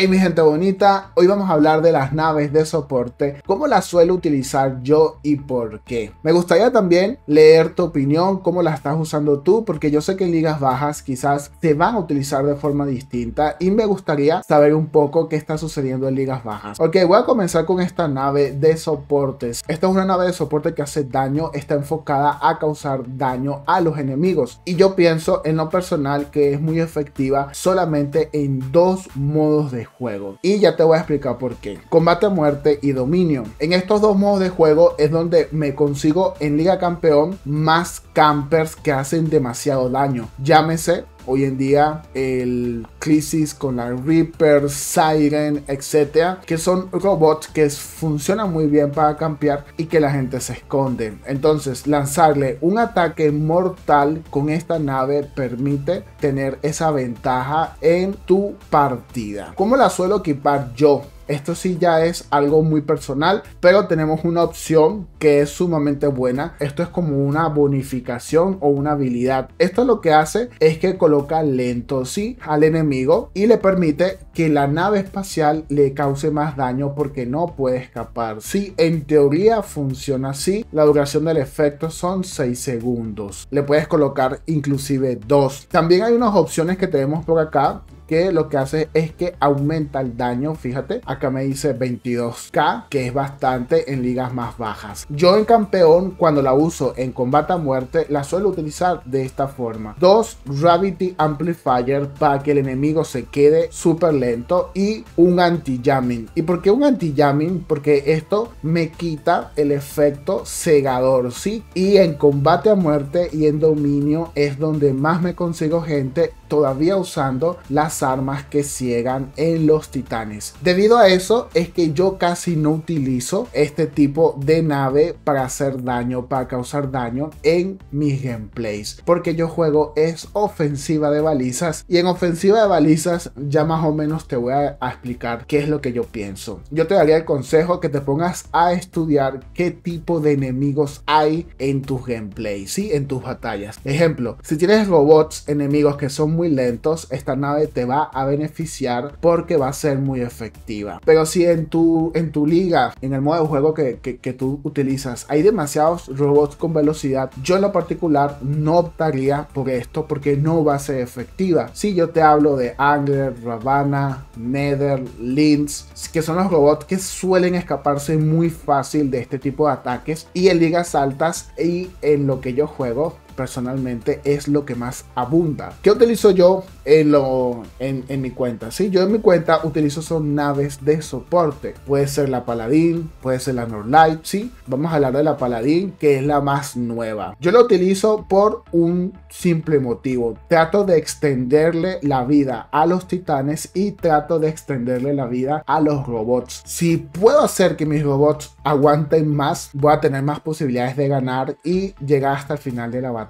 Hey mi gente bonita, hoy vamos a hablar de las naves de soporte, cómo las suelo utilizar yo y por qué. Me gustaría también leer tu opinión, cómo la estás usando tú, porque yo sé que en ligas bajas quizás se van a utilizar de forma distinta y me gustaría saber un poco qué está sucediendo en ligas bajas. Ok, voy a comenzar con esta nave de soportes. Esta es una nave de soporte que hace daño, está enfocada a causar daño a los enemigos y yo pienso en lo personal que es muy efectiva solamente en dos modos de juego. Y ya te voy a explicar por qué. Combate a muerte y dominio. En estos dos modos de juego es donde me consigo en Liga Campeón más campers que hacen demasiado daño. Llámese hoy en día el Crisis con la Reaper, Siren, etcétera, que son robots que funcionan muy bien para campear y que la gente se esconde. Entonces, lanzarle un ataque mortal con esta nave permite tener esa ventaja en tu partida. ¿Cómo la suelo equipar yo? Esto sí ya es algo muy personal, pero tenemos una opción que es sumamente buena. Esto es como una bonificación o una habilidad. Esto lo que hace es que coloca lento sí al enemigo y le permite que la nave espacial le cause más daño porque no puede escapar. Sí, en teoría funciona así. La duración del efecto son 6 segundos. Le puedes colocar inclusive 2. También hay unas opciones que tenemos por acá que lo que hace es que aumenta el daño, fíjate, acá me dice 22k, que es bastante en ligas más bajas. Yo en campeón, cuando la uso en combate a muerte, la suelo utilizar de esta forma. Dos Gravity Amplifier para que el enemigo se quede súper lento y un anti-jamming. ¿Y por qué un anti-jamming? Porque esto me quita el efecto cegador, ¿sí? Y en combate a muerte y en dominio es donde más me consigo gente todavía usando las armas que ciegan en los titanes. Debido a eso es que yo casi no utilizo este tipo de nave para hacer daño, para causar daño en mis gameplays. Porque yo juego es ofensiva de balizas y en ofensiva de balizas ya más o menos te voy a, explicar qué es lo que yo pienso. Yo te daría el consejo que te pongas a estudiar qué tipo de enemigos hay en tus gameplays, ¿sí? en tus batallas. Ejemplo, si tienes robots enemigos que son muy lentos, esta nave te va a beneficiar porque va a ser muy efectiva. Pero si en tu, en tu liga, en el modo de juego que, que, tú utilizas, hay demasiados robots con velocidad, yo en lo particular no optaría por esto porque no va a ser efectiva. Si yo te hablo de Angler, Ravana, Nether, Linz, que son los robots que suelen escaparse muy fácil de este tipo de ataques y en ligas altas y en lo que yo juego personalmente es lo que más abunda. ¿Qué utilizo yo en, lo, en, mi cuenta? Sí, yo en mi cuenta utilizo son naves de soporte. Puede ser la Paladín, puede ser la Nordlight, sí. Vamos a hablar de la Paladín, que es la más nueva. Yo la utilizo por un simple motivo. Trato de extenderle la vida a los titanes y trato de extenderle la vida a los robots. Si puedo hacer que mis robots aguanten más, voy a tener más posibilidades de ganar y llegar hasta el final de la batalla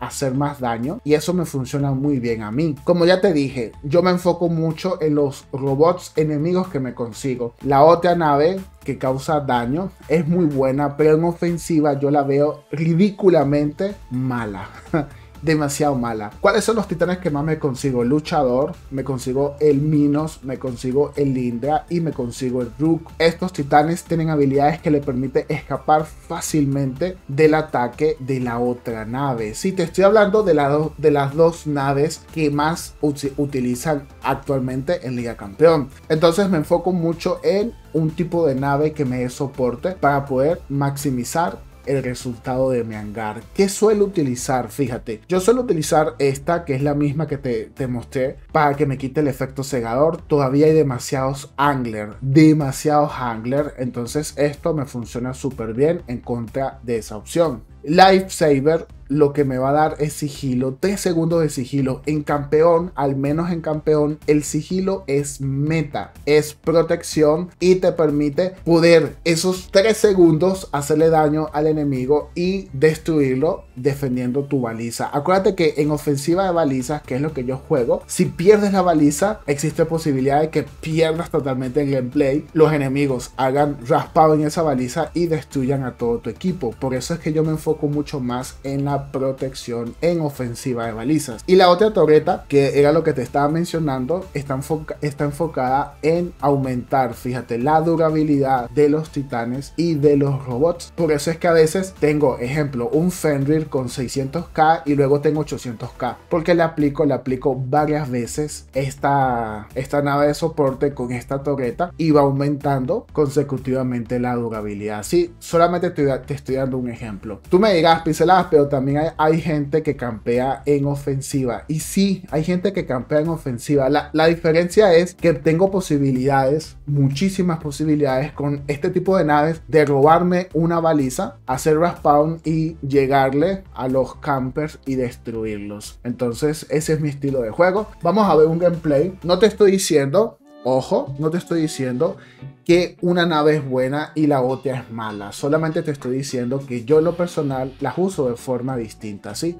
hacer más daño y eso me funciona muy bien a mí. Como ya te dije, yo me enfoco mucho en los robots enemigos que me consigo. La otra nave que causa daño es muy buena, pero en ofensiva yo la veo ridículamente mala. demasiado mala. ¿Cuáles son los titanes que más me consigo? Luchador, me consigo el Minos, me consigo el Lindra y me consigo el Rook. Estos titanes tienen habilidades que le permiten escapar fácilmente del ataque de la otra nave. Si te estoy hablando de, de las dos naves que más utilizan actualmente en Liga Campeón. Entonces me enfoco mucho en un tipo de nave que me dé soporte para poder maximizar el resultado de mi hangar. ¿Qué suelo utilizar? Fíjate, yo suelo utilizar esta que es la misma que te, te mostré para que me quite el efecto cegador. Todavía hay demasiados angler, demasiados angler. Entonces esto me funciona súper bien en contra de esa opción. Lifesaver lo que me va a dar es sigilo, 3 segundos de sigilo. En campeón, al menos en campeón, el sigilo es meta, es protección y te permite poder esos 3 segundos hacerle daño al enemigo y destruirlo defendiendo tu baliza. Acuérdate que en ofensiva de balizas, que es lo que yo juego, si pierdes la baliza, existe posibilidad de que pierdas totalmente el gameplay, los enemigos hagan raspado en esa baliza y destruyan a todo tu equipo. Por eso es que yo me enfoco mucho más en la protección en ofensiva de balizas. Y la otra torreta, que era lo que te estaba mencionando, está, está enfocada en aumentar, fíjate, la durabilidad de los titanes y de los robots. Por eso es que a veces tengo, ejemplo, un Fenrir con 600k y luego tengo 800k. Porque le aplico, le aplico varias veces esta, esta nave de soporte con esta torreta y va aumentando consecutivamente la durabilidad. Sí, solamente te, te estoy dando un ejemplo. Tú me dirás pinceladas, pero también hay, gente que campea en ofensiva. Y sí, hay gente que campea en ofensiva. La, la diferencia es que tengo posibilidades, muchísimas posibilidades con este tipo de naves de robarme una baliza, hacer respawn y llegarle a los campers y destruirlos. Entonces ese es mi estilo de juego. Vamos a ver un gameplay. No te estoy diciendo Ojo, no te estoy diciendo que una nave es buena y la otra es mala. Solamente te estoy diciendo que yo lo personal las uso de forma distinta, ¿sí?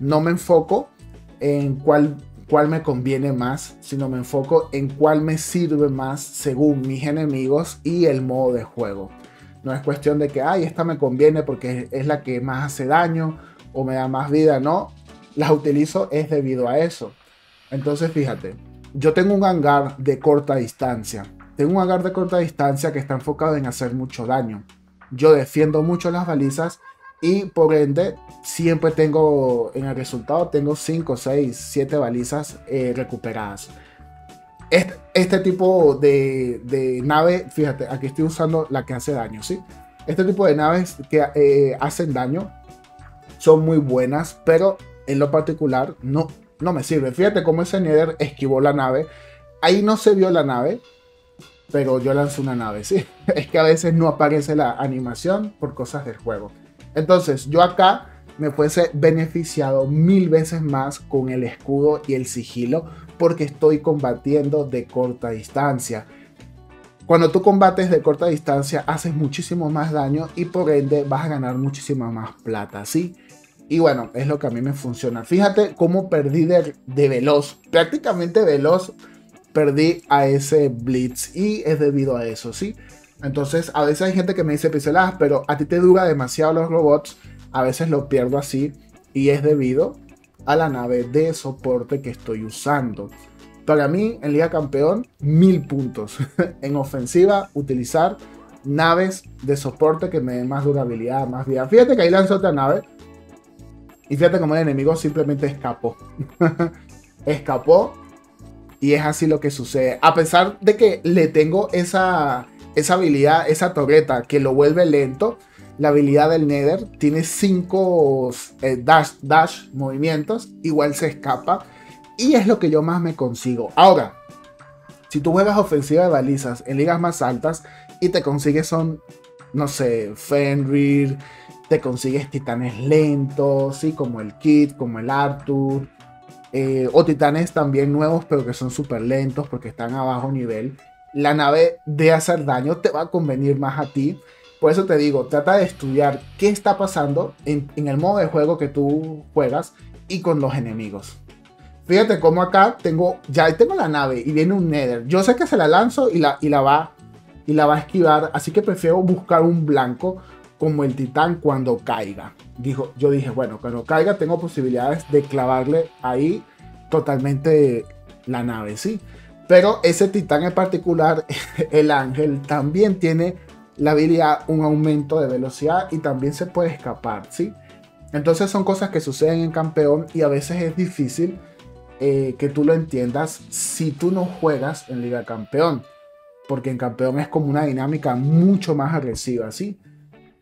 No me enfoco en cuál, cuál me conviene más, sino me enfoco en cuál me sirve más según mis enemigos y el modo de juego. No es cuestión de que, ay, esta me conviene porque es la que más hace daño o me da más vida, no. Las utilizo es debido a eso. Entonces, fíjate, yo tengo un hangar de corta distancia. Tengo un hangar de corta distancia que está enfocado en hacer mucho daño. Yo defiendo mucho las balizas y por ende siempre tengo en el resultado tengo 5, 6, 7 balizas eh, recuperadas. Este, este tipo de, de, nave, fíjate, aquí estoy usando la que hace daño, ¿sí? Este tipo de naves que eh, hacen daño son muy buenas, pero en lo particular no, no me sirve. Fíjate cómo ese Nether esquivó la nave. Ahí no se vio la nave, pero yo lancé una nave, sí. Es que a veces no aparece la animación por cosas del juego. Entonces, yo acá me fuese beneficiado mil veces más con el escudo y el sigilo porque estoy combatiendo de corta distancia. Cuando tú combates de corta distancia haces muchísimo más daño y por ende vas a ganar muchísima más plata, ¿sí? Y bueno, es lo que a mí me funciona. Fíjate cómo perdí de, veloz, prácticamente veloz, perdí a ese Blitz. Y es debido a eso, ¿sí? Entonces, a veces hay gente que me dice pinceladas, pero a ti te dura demasiado los robots. A veces lo pierdo así. Y es debido a la nave de soporte que estoy usando. Para mí, en Liga Campeón, mil puntos. en ofensiva, utilizar naves de soporte que me den más durabilidad, más vida. Fíjate que ahí lanzo otra nave y fíjate cómo el enemigo simplemente escapó. escapó. Y es así lo que sucede. A pesar de que le tengo esa, esa habilidad, esa torreta que lo vuelve lento. La habilidad del Nether tiene 5 eh, dash, dash movimientos. Igual se escapa. Y es lo que yo más me consigo. Ahora, si tú juegas ofensiva de balizas en ligas más altas y te consigues son, no sé, Fenrir, te consigues titanes lentos, ¿sí? como el Kit, como el Arthur, eh, o titanes también nuevos, pero que son súper lentos porque están a bajo nivel. La nave de hacer daño te va a convenir más a ti. Por eso te digo, trata de estudiar qué está pasando en, el modo de juego que tú juegas y con los enemigos. Fíjate cómo acá tengo, ya tengo la nave y viene un Nether. Yo sé que se la lanzo y la, y la, va, y la va a esquivar, así que prefiero buscar un blanco como el titán cuando caiga. Dijo, yo dije, bueno, cuando caiga tengo posibilidades de clavarle ahí totalmente la nave, ¿sí? Pero ese titán en particular, el ángel, también tiene la habilidad, un aumento de velocidad y también se puede escapar, ¿sí? Entonces son cosas que suceden en campeón y a veces es difícil eh, que tú lo entiendas si tú no juegas en Liga Campeón. Porque en campeón es como una dinámica mucho más agresiva, ¿sí?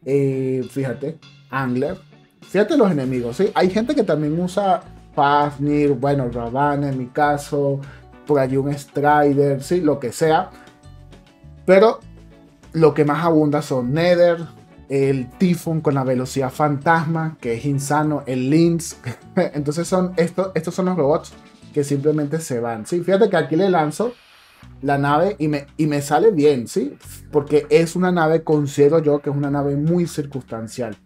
Eh, fíjate, Angler. Fíjate los enemigos, ¿sí? Hay gente que también usa Fafnir, bueno, Ravana en mi caso, por allí un Strider, ¿sí? Lo que sea. Pero lo que más abunda son Nether, el Typhon con la velocidad fantasma, que es insano, el Lynx. Entonces son estos, estos son los robots que simplemente se van. ¿sí? Fíjate que aquí le lanzo la nave y me, y me sale bien, ¿sí? Porque es una nave, considero yo que es una nave muy circunstancial.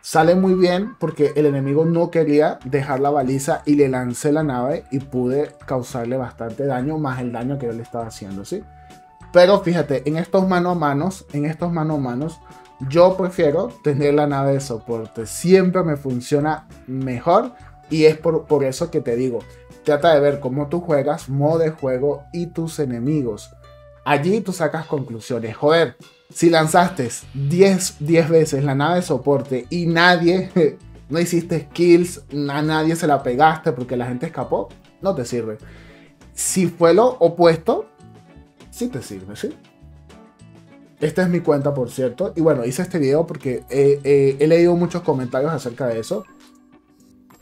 Sale muy bien porque el enemigo no quería dejar la baliza y le lancé la nave y pude causarle bastante daño, más el daño que yo le estaba haciendo, ¿sí? Pero fíjate, en estos mano a manos, en estos mano a manos, yo prefiero tener la nave de soporte. Siempre me funciona mejor y es por, por eso que te digo, trata de ver cómo tú juegas, modo de juego y tus enemigos. Allí tú sacas conclusiones. Joder, si lanzaste 10, 10 veces la nave de soporte y nadie, no hiciste kills, a nadie se la pegaste porque la gente escapó, no te sirve. Si fue lo opuesto, sí te sirve, ¿sí? Esta es mi cuenta, por cierto. Y bueno, hice este video porque he leído muchos comentarios acerca de eso.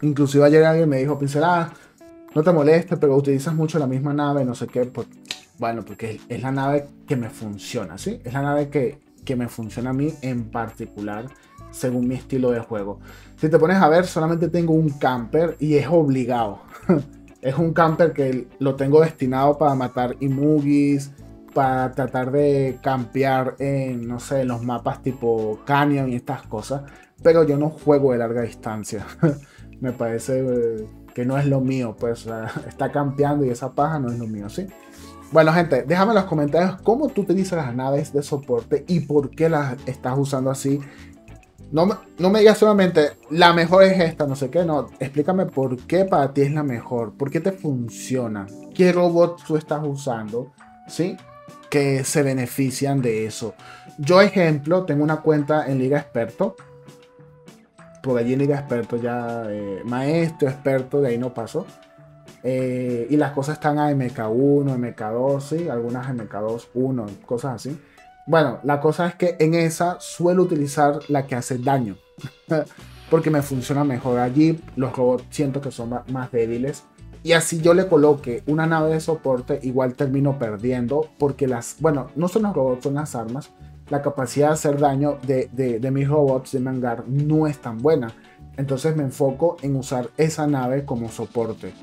Inclusive ayer alguien me dijo, pincelada, no te molestes, pero utilizas mucho la misma nave, no sé qué. bueno, porque es, la nave que me funciona, ¿sí? Es la nave que, que me funciona a mí en particular, según mi estilo de juego. Si te pones a ver, solamente tengo un camper y es obligado. es un camper que lo tengo destinado para matar imugis, para tratar de campear en, no sé, los mapas tipo Canyon y estas cosas. Pero yo no juego de larga distancia. Me parece eh, que no es lo mío, pues está campeando y esa paja no es lo mío, ¿sí? Bueno, gente, déjame en los comentarios cómo tú utilizas las naves de soporte y por qué las estás usando así. No, no me digas solamente, la mejor es esta, no sé qué, no. Explícame por qué para ti es la mejor, por qué te funciona, qué robot tú estás usando, ¿sí? que se benefician de eso. Yo, ejemplo, tengo una cuenta en Liga Experto. Por allí Liga Experto ya eh, maestro, experto, de ahí no paso. Eh, y las cosas están a MK1, MK2, ¿sí? algunas MK2, 1, cosas así. Bueno, la cosa es que en esa suelo utilizar la que hace daño. porque me funciona mejor allí. Los robots siento que son más débiles y así yo le coloque una nave de soporte, igual termino perdiendo porque las, bueno, no son los robots, son las armas. La capacidad de hacer daño de, de, mis robots de mangar no es tan buena. Entonces me enfoco en usar esa nave como soporte.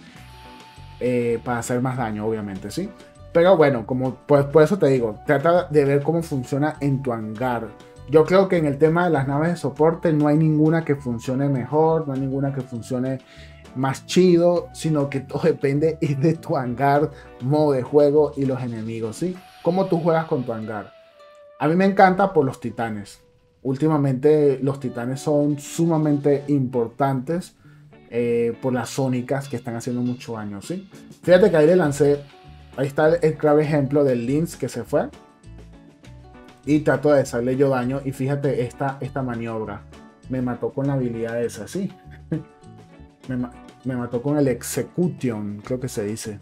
Eh, para hacer más daño, obviamente, ¿sí? Pero bueno, como pues, por eso te digo, trata de ver cómo funciona en tu hangar. Yo creo que en el tema de las naves de soporte no hay ninguna que funcione mejor, no hay ninguna que funcione más chido, sino que todo depende de tu hangar, modo de juego y los enemigos, ¿sí? ¿Cómo tú juegas con tu hangar? A mí me encanta por los titanes. Últimamente los titanes son sumamente importantes eh, por las sónicas que están haciendo mucho daño, ¿sí? Fíjate que ahí le lancé, ahí está el, clave ejemplo del Lynx que se fue. Y trato de hacerle yo daño y fíjate esta, esta maniobra. Me mató con la habilidad esa, ¿sí? me, mató con el Execution, creo que se dice.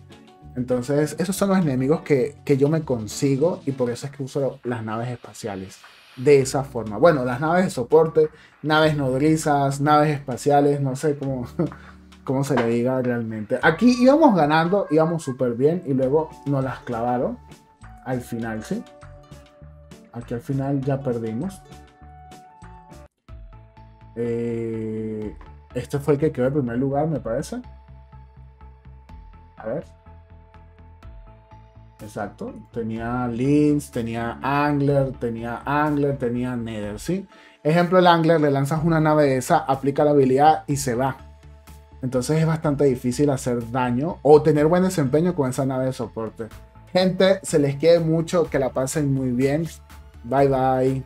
Entonces, esos son los enemigos que, yo me consigo y por eso es que uso las naves espaciales. De esa forma. Bueno, las naves de soporte, naves nodrizas, naves espaciales, no sé cómo, cómo se le diga realmente. Aquí íbamos ganando, íbamos súper bien y luego nos las clavaron al final, ¿sí? Aquí al final ya perdimos. Eh, este fue el que quedó en primer lugar, me parece. A ver. Exacto. Tenía Lynx, tenía Angler, tenía Angler, tenía Nether, ¿sí? Ejemplo, el Angler, le lanzas una nave de esa, aplica la habilidad y se va. Entonces es bastante difícil hacer daño o tener buen desempeño con esa nave de soporte. Gente, se les quede mucho, que la pasen muy bien. Bye bye.